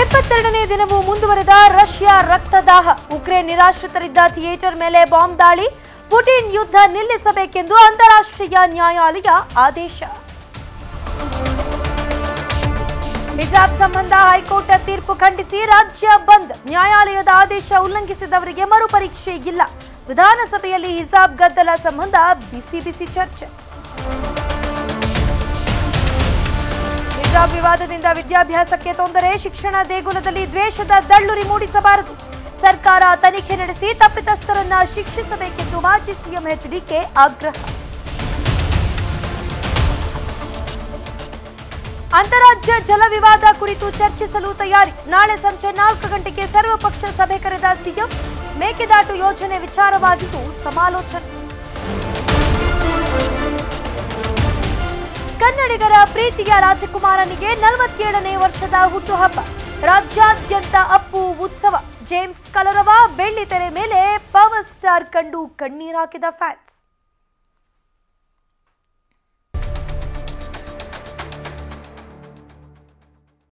ಇಪ್ಪತ್ತೆರಡನೇ ದಿನವೂ ಮುಂದುವರೆದ ರಷ್ಯಾ ರಕ್ತದಾಹ. ಉಕ್ರೇನ್ ನಿರಾಶ್ರಿತರಿದ್ದ ಥಿಯೇಟರ್ ಮೇಲೆ ಬಾಂಬ್ ದಾಳಿ. ಪುಟಿನ್ ಯುದ್ಧ ನಿಲ್ಲಿಸಬೇಕೆಂದು ಅಂತಾರಾಷ್ಟ್ರೀಯ ನ್ಯಾಯಾಲಯ ಆದೇಶ. ಹಿಜಾಬ್ ಸಂಬಂಧ ಹೈಕೋರ್ಟ್ ತೀರ್ಪು ಖಂಡಿಸಿ ರಾಜ್ಯ ಬಂದ್. ನ್ಯಾಯಾಲಯದ ಆದೇಶ ಉಲ್ಲಂಘಿಸಿದವರಿಗೆ ಮರುಪರೀಕ್ಷೆ ಇಲ್ಲ. ವಿಧಾನಸಭೆಯಲ್ಲಿ ಹಿಜಾಬ್ ಗದ್ದಲ ಸಂಬಂಧ ಬಿಸಿ ಬಿಸಿ ಚರ್ಚೆ. ಹಿಜಾಬ್ ವಿವಾದದಿಂದ ವಿದ್ಯಾಭ್ಯಾಸಕ್ಕೆ ತೊಂದರೆ, ಶಿಕ್ಷಣ ದೇಗುಲದಲ್ಲಿ ದ್ವೇಷದ ದಳ್ಳುರಿ ಮೂಡಿಸಬಾರದು. ಸರ್ಕಾರ ತನಿಖೆ ನಡೆಸಿ ತಪ್ಪಿತಸ್ಥರನ್ನ ಶಿಕ್ಷಿಸಬೇಕೆಂದು ಮಾಜಿ ಸಿಎಂ ಎಚ್ಡಿಕೆ ಆಗ್ರಹ. ಅಂತಾರಾಜ್ಯ ಜಲ ವಿವಾದ ಕುರಿತು ಚರ್ಚಿಸಲು ತಯಾರಿ. ನಾಳೆ ಸಂಜೆ ನಾಲ್ಕು ಗಂಟೆಗೆ ಸರ್ವಪಕ್ಷ ಸಭೆ ಕರೆದ ಸಿಎಂ, ಮೇಕೆದಾಟು ಯೋಜನೆ ವಿಚಾರವಾಗಿದ್ದು ಸಮಾಲೋಚನೆ. ಕನ್ನಡಿಗರ ಪ್ರೀತಿಯ ರಾಜಕುಮಾರನಿಗೆ ನಲವತ್ತೇಳನೇ ವರ್ಷದ ಹುಟ್ಟುಹಬ್ಬ. ರಾಜ್ಯಾದ್ಯಂತ ಅಪ್ಪು ಉತ್ಸವ. ಜೇಮ್ಸ್ ಕಲರವ ಬೆಳ್ಳಿ ತೆರೆ ಮೇಲೆ ಪವರ್ ಸ್ಟಾರ್ ಕಂಡು ಕಣ್ಣೀರಾಕಿದ ಫ್ಯಾನ್ಸ್.